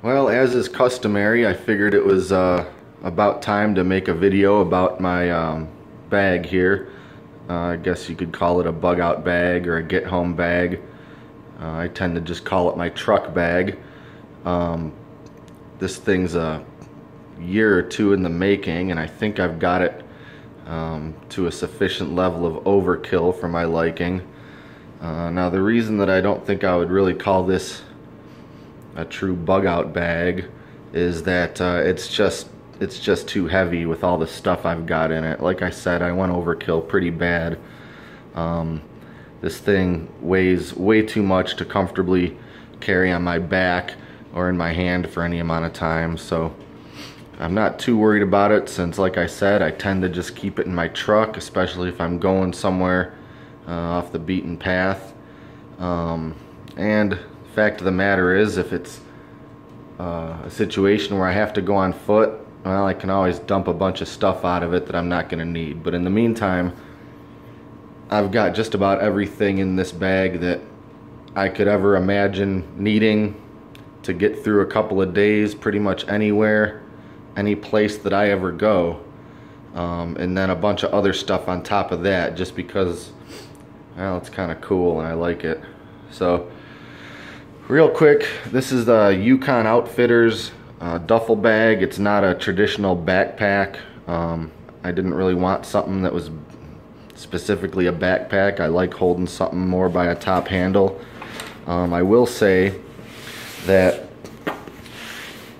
Well, as is customary, I figured it was uh, about time to make a video about my um, bag here. Uh, I guess you could call it a bug out bag or a get home bag. Uh, I tend to just call it my truck bag. Um, this thing's a year or two in the making and I think I've got it um, to a sufficient level of overkill for my liking. Uh, now the reason that I don't think I would really call this a true bug out bag is that uh, it's just it's just too heavy with all the stuff I've got in it. Like I said, I went overkill pretty bad. Um, this thing weighs way too much to comfortably carry on my back or in my hand for any amount of time. So I'm not too worried about it since, like I said, I tend to just keep it in my truck, especially if I'm going somewhere uh, off the beaten path. Um, and fact of the matter is, if it's uh, a situation where I have to go on foot, well, I can always dump a bunch of stuff out of it that I'm not going to need. But in the meantime, I've got just about everything in this bag that I could ever imagine needing to get through a couple of days pretty much anywhere, any place that I ever go. Um, and then a bunch of other stuff on top of that just because, well, it's kind of cool and I like it. So, Real quick, this is the Yukon Outfitters uh, duffel bag. It's not a traditional backpack. Um, I didn't really want something that was specifically a backpack. I like holding something more by a top handle. Um, I will say that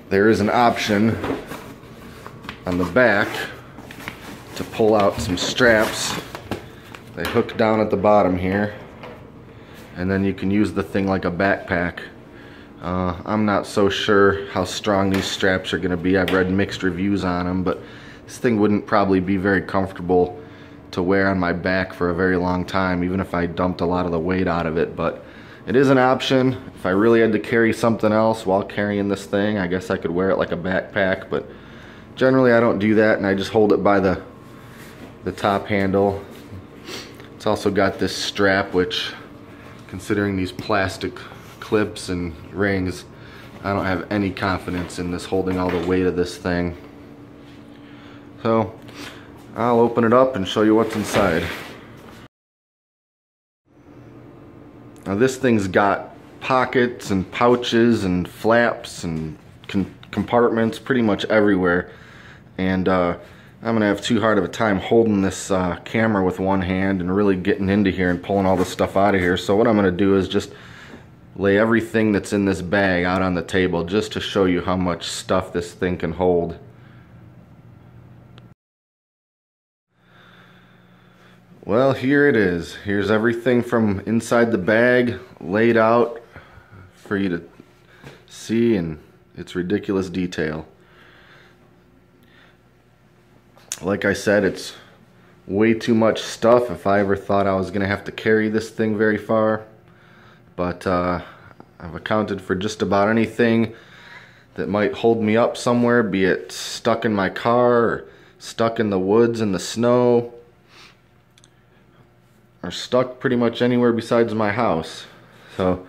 there is an option on the back to pull out some straps. They hook down at the bottom here and then you can use the thing like a backpack. Uh, I'm not so sure how strong these straps are going to be. I've read mixed reviews on them, but this thing wouldn't probably be very comfortable to wear on my back for a very long time, even if I dumped a lot of the weight out of it. But it is an option. If I really had to carry something else while carrying this thing, I guess I could wear it like a backpack, but generally I don't do that, and I just hold it by the, the top handle. It's also got this strap, which considering these plastic clips and rings I don't have any confidence in this holding all the weight of this thing. So I'll open it up and show you what's inside. Now this thing's got pockets and pouches and flaps and compartments pretty much everywhere. And uh, I'm gonna have too hard of a time holding this uh, camera with one hand and really getting into here and pulling all this stuff out of here. So what I'm gonna do is just lay everything that's in this bag out on the table just to show you how much stuff this thing can hold. Well, here it is. Here's everything from inside the bag laid out for you to see in its ridiculous detail like I said, it's way too much stuff if I ever thought I was going to have to carry this thing very far. But uh, I've accounted for just about anything that might hold me up somewhere, be it stuck in my car stuck in the woods in the snow or stuck pretty much anywhere besides my house. So,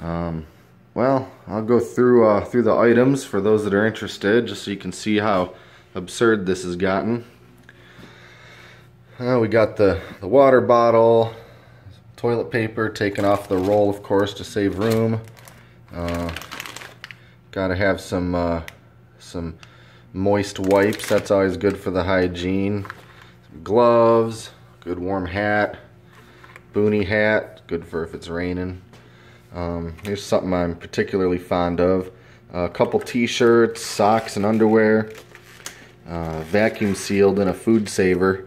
um, well, I'll go through uh, through the items for those that are interested, just so you can see how absurd this has gotten. Uh, we got the, the water bottle, toilet paper taken off the roll, of course, to save room. Uh, Got to have some uh, some moist wipes. That's always good for the hygiene. Some gloves, good warm hat, boonie hat, good for if it's raining. Um, here's something I'm particularly fond of. A couple t-shirts, socks, and underwear uh, vacuum sealed in a food saver.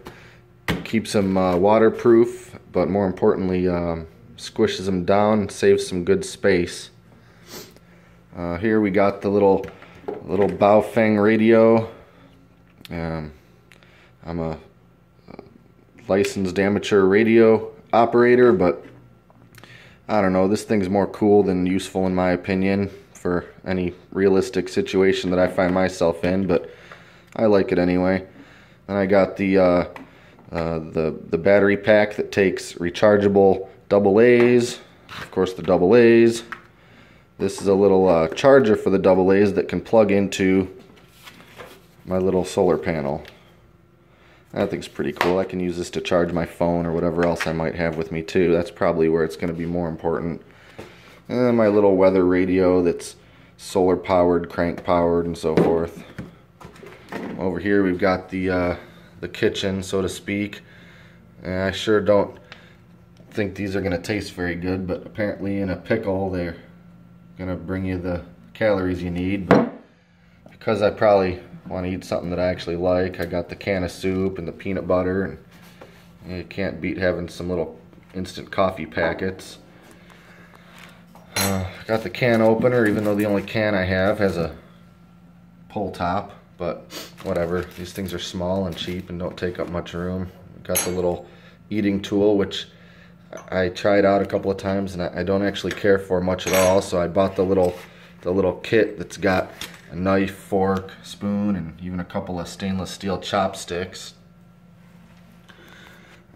Keeps them uh, waterproof, but more importantly, um, squishes them down, saves some good space. Uh, here we got the little little Baofeng radio. Um, I'm a, a licensed amateur radio operator, but I don't know. This thing's more cool than useful in my opinion for any realistic situation that I find myself in. But I like it anyway. And I got the uh, uh, the the battery pack that takes rechargeable double A's, of course the double A's, This is a little uh, charger for the double A's that can plug into my little solar panel. Think it's pretty cool. I can use this to charge my phone or whatever else I might have with me too. That's probably where it's going to be more important. And then my little weather radio that's solar powered, crank powered, and so forth. Over here we've got the uh, the kitchen, so to speak. And I sure don't think these are going to taste very good, but apparently in a pickle they're going to bring you the calories you need. But because I probably want to eat something that I actually like, I got the can of soup and the peanut butter, and you can't beat having some little instant coffee packets. Uh, got the can opener, even though the only can I have has a pull top, but whatever. These things are small and cheap and don't take up much room. Got the little eating tool, which I tried out a couple of times and I don't actually care for much at all. So I bought the little the little kit that's got a knife, fork, spoon, and even a couple of stainless steel chopsticks.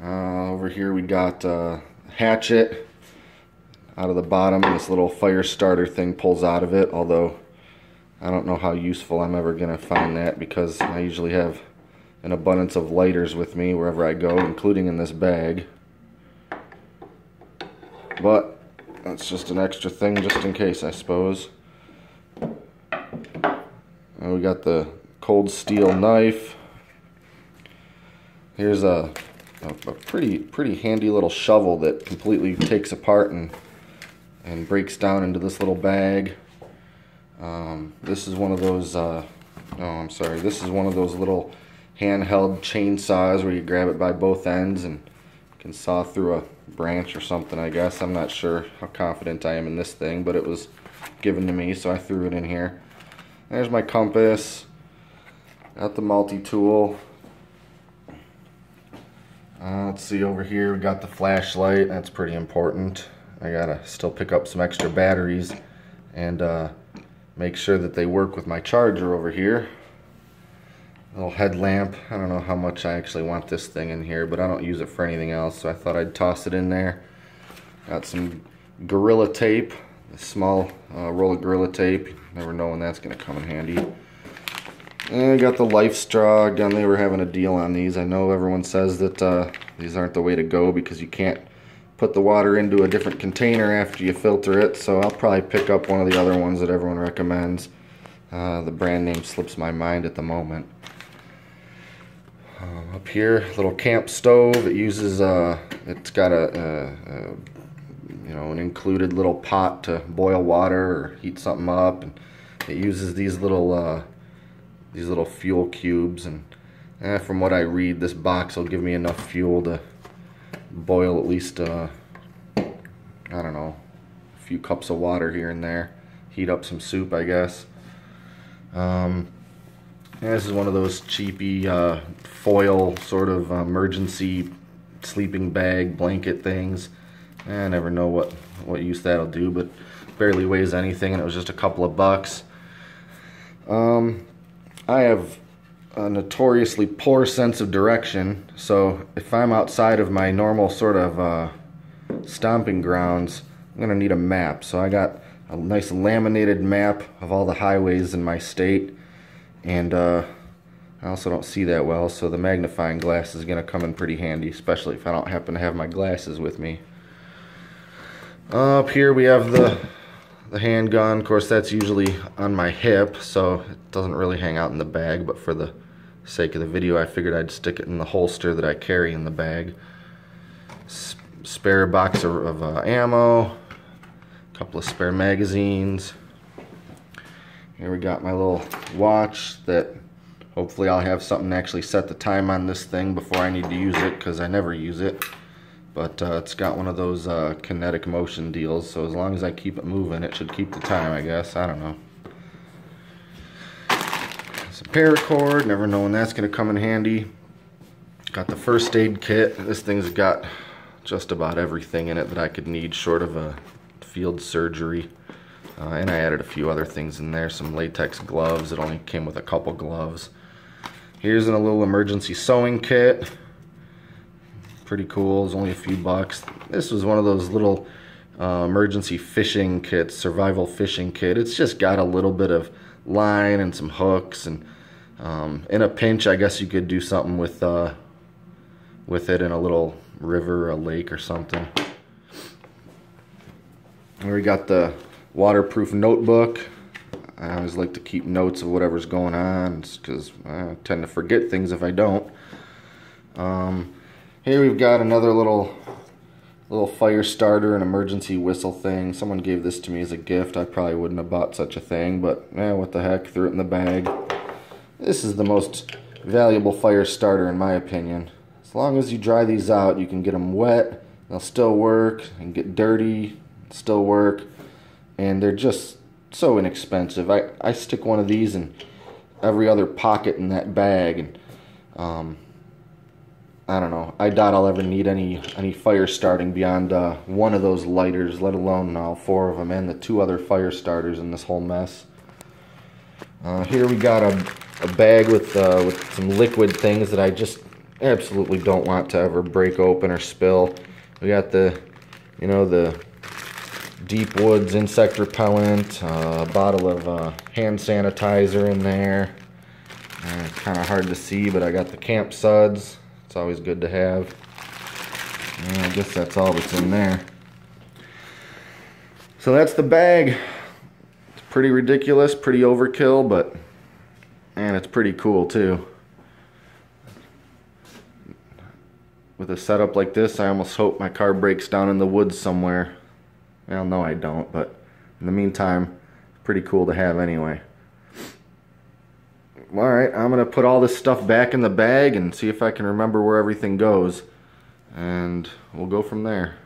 Uh, over here we got uh, hatchet out of the bottom. This little fire starter thing pulls out of it, although I don't know how useful I'm ever going to find that because I usually have an abundance of lighters with me wherever I go, including in this bag. But that's just an extra thing just in case, I suppose. And we got the cold steel knife. Here's a, a, a, pretty pretty handy little shovel that completely takes apart and and breaks down into this little bag. Um, this is one of those, uh, oh I'm sorry, this is one of those little handheld chainsaws where you grab it by both ends and can saw through a branch or something I guess. I'm not sure how confident I am in this thing, but it was given to me so I threw it in here. There's my compass. Got the multi-tool. Uh, let's see over here, we got the flashlight. That's pretty important. I gotta still pick up some extra batteries and uh, make sure that they work with my charger over here. Little headlamp. I don't know how much I actually want this thing in here, but I don't use it for anything else, so I thought I'd toss it in there. Got some Gorilla Tape, a small uh, roll of Gorilla Tape. Never know when that's going to come in handy. And I got the LifeStraw. Again, they were having a deal on these. I know everyone says that uh, these aren't the way to go because you can't put the water into a different container after you filter it, so I'll probably pick up one of the other ones that everyone recommends. Uh, the brand name slips my mind at the moment. Uh, up here, little camp stove. It uses, uh, it's got a, a, a, you know, an included little pot to boil water or heat something up. And it uses these little, uh, these little fuel cubes. And eh, from what I read, this box will give me enough fuel to boil at least, uh, I don't know, a few cups of water here and there. Heat up some soup, I guess. Um, this is one of those cheapy uh, foil sort of emergency sleeping bag blanket things. I never know what, what use that'll do, but barely weighs anything and it was just a couple of bucks. Um, I have a notoriously poor sense of direction, so if I'm outside of my normal sort of uh, stomping grounds, I'm gonna need a map. So I got a nice laminated map of all the highways in my state. And uh, I also don't see that well so the magnifying glass is gonna come in pretty handy especially if I don't happen to have my glasses with me. Up here we have the the handgun. Of course that's usually on my hip so it doesn't really hang out in the bag but for the sake of the video I figured I'd stick it in the holster that I carry in the bag. Spare box of, of uh, ammo a couple of spare magazines. Here we got my little watch that hopefully I'll have something to actually set the time on this thing before I need to use it because I never use it. But uh, it's got one of those uh, kinetic motion deals, so as long as I keep it moving, it should keep the time, I guess. I don't know. It's a paracord, never know when that's going to come in handy. Got the first aid kit. This thing's got just about everything in it that I could need short of a field surgery. Uh, and I added a few other things in there, some latex gloves. It only came with a couple gloves. Here's a little emergency sewing kit. Pretty cool, it's only a few bucks. This was one of those little uh, emergency fishing kits, survival fishing kit. It's just got a little bit of line and some hooks and um, in a pinch, I guess you could do something with uh, with it in a little river, a lake or something. We got the waterproof notebook. I always like to keep notes of whatever's going on because I tend to forget things if I don't. Um, here we've got another little little fire starter and emergency whistle thing. Someone gave this to me as a gift. I probably wouldn't have bought such a thing, but yeah, what the heck, threw it in the bag. This is the most valuable fire starter in my opinion. As long as you dry these out, you can get them wet, they'll still work, and get dirty, still work, and they're just so inexpensive. I, I stick one of these in every other pocket in that bag, and um, I don't know. I doubt I'll ever need any any fire starting beyond uh, one of those lighters, let alone all four of them and the two other fire starters in this whole mess. Uh, here we got a, a bag with uh, with some liquid things that I just absolutely don't want to ever break open or spill. We got the, you know, the Deep Woods insect repellent, uh, a bottle of uh, hand sanitizer in there. Uh, kind of hard to see, but I got the camp suds. It's always good to have. And I guess that's all that's in there. So that's the bag. It's pretty ridiculous, pretty overkill, but and it's pretty cool too. With a setup like this, I almost hope my car breaks down in the woods somewhere. Well, no I don't, but in the meantime, pretty cool to have anyway all right, I'm going to put all this stuff back in the bag and see if I can remember where everything goes. And we'll go from there.